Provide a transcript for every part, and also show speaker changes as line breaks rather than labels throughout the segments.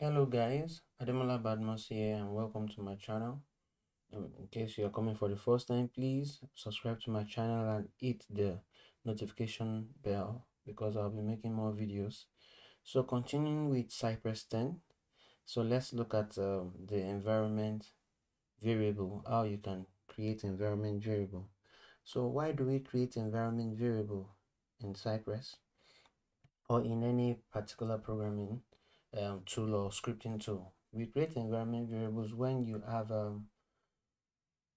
Hello guys, Ademola Badmus here and welcome to my channel. In case you are coming for the first time, please subscribe to my channel and hit the notification bell because I'll be making more videos. So continuing with Cypress 10, so let's look at um, the environment variable, how you can create environment variable. So why do we create environment variable in Cypress or in any particular programming um, tool or scripting tool? We create environment variables when you have um,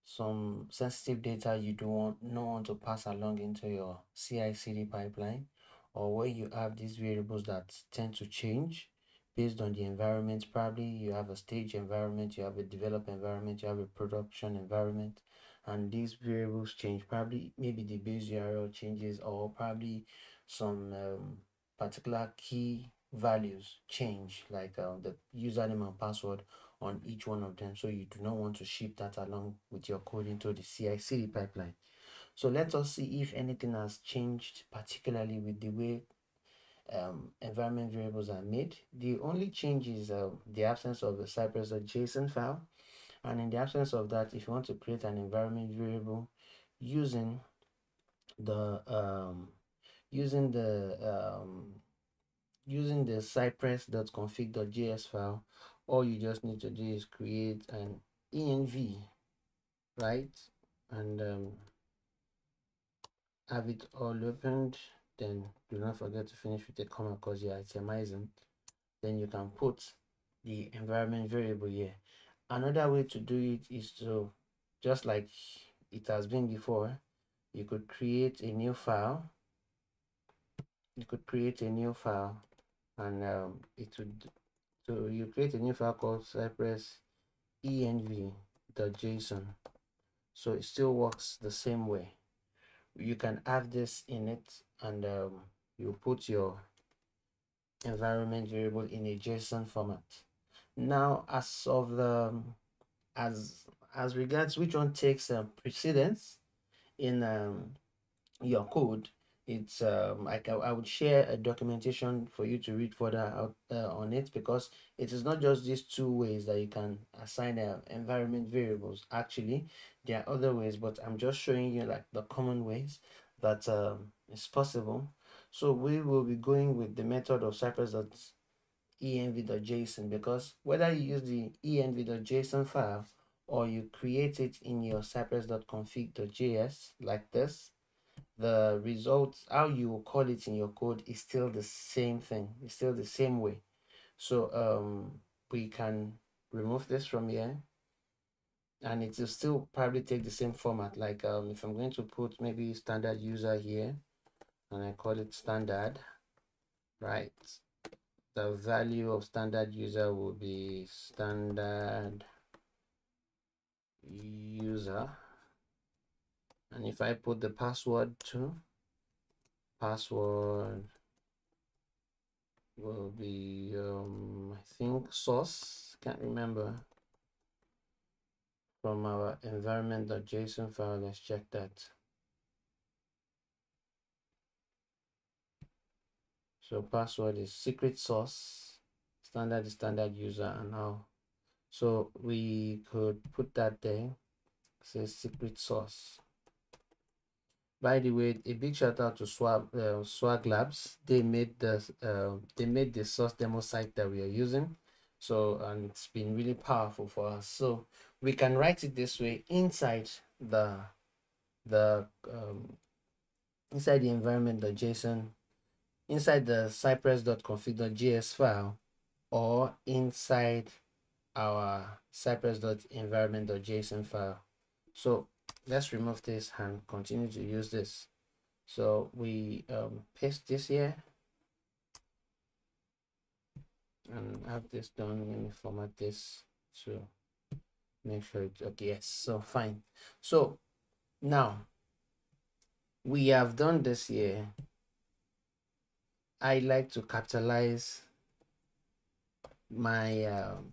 some sensitive data you don't want, not want to pass along into your CI/CD pipeline, or where you have these variables that tend to change based on the environment. Probably you have a stage environment, you have a develop environment, you have a production environment, and these variables change. Probably maybe the base URL changes, or probably some um, particular key values change, like uh, the username and password on each one of them. So you do not want to ship that along with your code into the CI/CD pipeline. So let us see if anything has changed, particularly with the way um, environment variables are made. The only change is uh, the absence of the Cypress.json file. And in the absence of that, if you want to create an environment variable using the um, using the um, using the cypress.config.js file, all you just need to do is create an env, right? And um, have it all opened. Then do not forget to finish with a comma because you're itemizing. Then you can put the environment variable here. Another way to do it is to, just like it has been before, you could create a new file. You could create a new file and um, it would so you create a new file called cypress env.json so it still works the same way. You can have this in it and um, you put your environment variable in a json format. Now as of the as as regards which one takes um, precedence in um, your code it's um, like I, I would share a documentation for you to read further out uh, on it because it is not just these two ways that you can assign uh, environment variables. Actually there are other ways but i'm just showing you like the common ways that um, is possible. So we will be going with the method of cypress.env.json because whether you use the env.json file or you create it in your cypress.config.js like this the results how you will call it in your code is still the same thing. It's still the same way. So um we can remove this from here. And it will still probably take the same format. Like um if i'm going to put maybe standard user here and i call it standard right? The value of standard user will be standard user and if I put the password to password will be um, I think sauce can't remember. From our environment.json file let's check that. So password is secret sauce standard standard user and now so we could put that there says secret sauce by the way a big shout out to swag uh, swag labs. They made the uh, they made the sauce demo site that we are using. So and it's been really powerful for us. So we can write it this way inside the the um, inside the environment.json inside the cypress.config.js file or inside our cypress.environment.json file. So let's remove this and continue to use this. So we um, paste this here. And have this done let me format this to make sure it's okay yes so fine. So now we have done this here. I like to capitalize my um,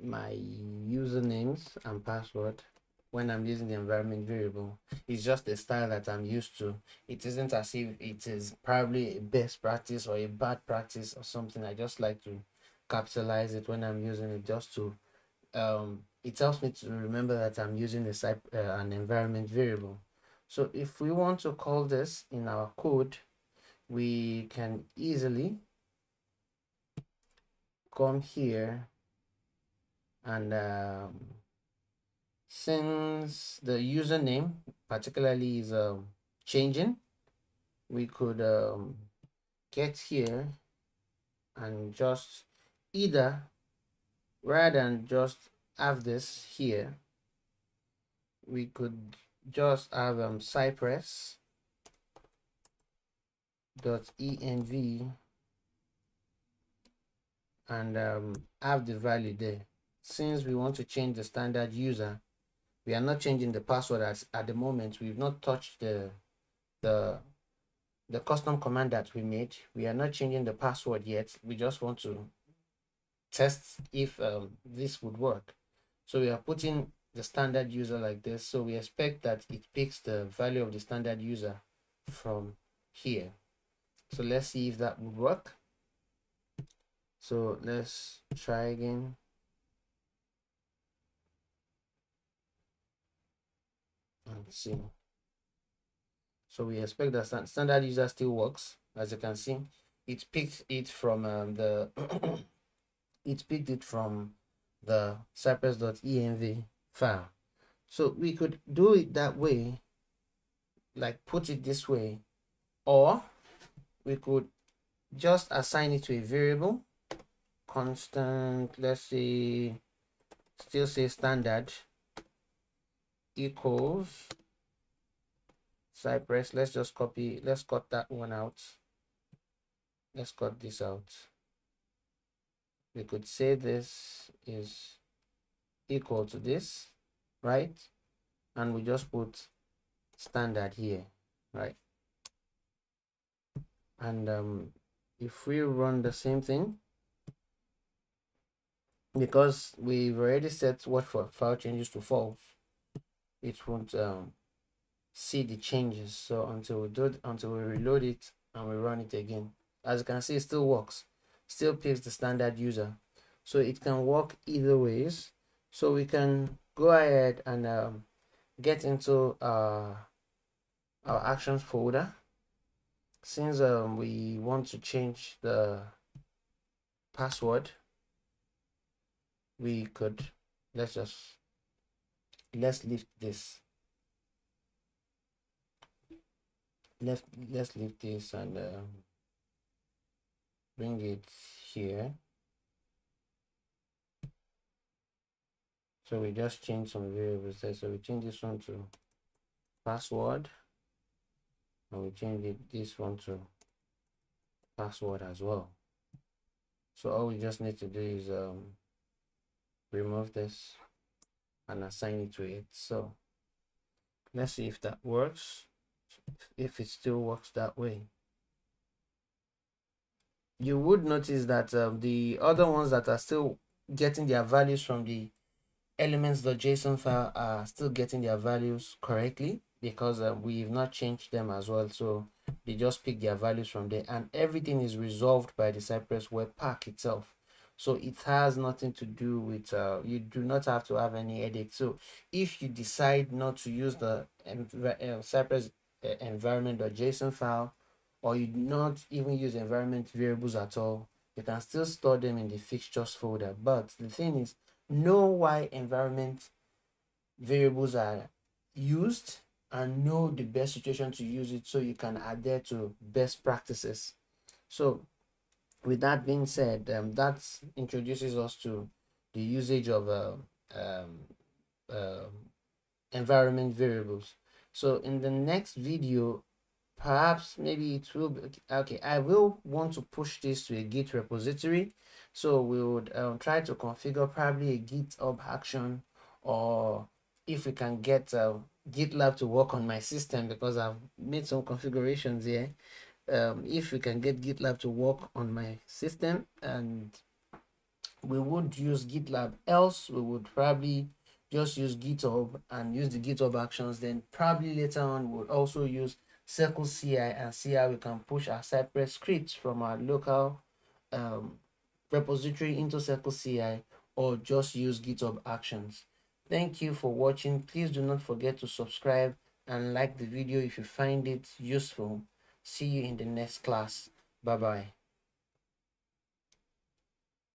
my usernames and password when I'm using the environment variable. It's just a style that I'm used to. It isn't as if it is probably a best practice or a bad practice or something. I just like to capitalize it when I'm using it just to um, it helps me to remember that I'm using a, uh, an environment variable. So if we want to call this in our code, we can easily come here and um, since the username particularly is um, changing we could um, get here and just either rather than just have this here we could just have um, cypress dot env and um, have the value there since we want to change the standard user we are not changing the password as at the moment. We've not touched the the the custom command that we made. We are not changing the password yet. We just want to test if um, this would work. So we are putting the standard user like this. So we expect that it picks the value of the standard user from here. So let's see if that would work. So let's try again and see. So we expect that standard user still works as you can see. It picked it from um, the it picked it from the cypress.env file. So we could do it that way like put it this way or we could just assign it to a variable constant let's say still say standard equals cypress let's just copy let's cut that one out. Let's cut this out. We could say this is equal to this right? And we just put standard here right? And um, if we run the same thing because we've already set watch for file changes to false it won't um, see the changes. So until we do until we reload it and we run it again. As you can see it still works. Still picks the standard user. So it can work either ways. So we can go ahead and um, get into uh, our actions folder. Since um, we want to change the password we could let's just let's lift this. Let's let's lift this and um, bring it here. So we just change some variables there. So we change this one to password and we change it, this one to password as well. So all we just need to do is um, remove this and assign it to it. So let's see if that works. If it still works that way. You would notice that um, the other ones that are still getting their values from the elements.json file are still getting their values correctly because uh, we've not changed them as well. So they just pick their values from there and everything is resolved by the cypress webpack itself so it has nothing to do with uh, you do not have to have any edit so if you decide not to use the uh, cypress uh, environment.json file or you do not even use environment variables at all you can still store them in the fixtures folder. But the thing is know why environment variables are used and know the best situation to use it so you can adhere to best practices. So with that being said um, that introduces us to the usage of uh, um, uh, environment variables. So in the next video perhaps maybe it will be okay i will want to push this to a git repository. So we would um, try to configure probably a github action or if we can get uh, gitlab to work on my system because i've made some configurations here um, if we can get gitlab to work on my system and we would use gitlab else we would probably just use GitHub and use the GitHub actions. Then probably later on we'll also use Circle CI and see how we can push our Cypress scripts from our local um, repository into Circle CI or just use GitHub actions. Thank you for watching. Please do not forget to subscribe and like the video if you find it useful. See you in the next class. Bye bye.